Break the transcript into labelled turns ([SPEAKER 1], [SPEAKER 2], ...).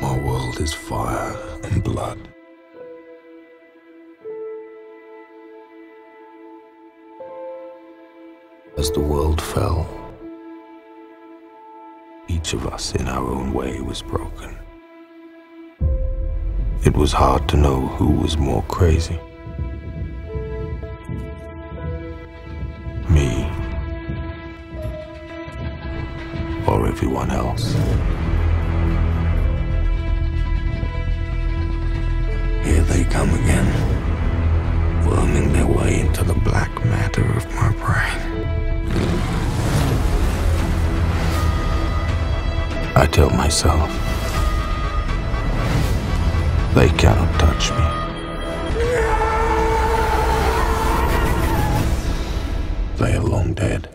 [SPEAKER 1] My world is fire and blood. As the world fell, each of us in our own way was broken. It was hard to know who was more crazy. Me or everyone else. I tell myself, they cannot touch me. They are long dead.